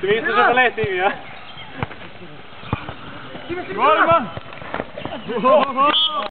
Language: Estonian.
Ti visto già letti via? Gol man!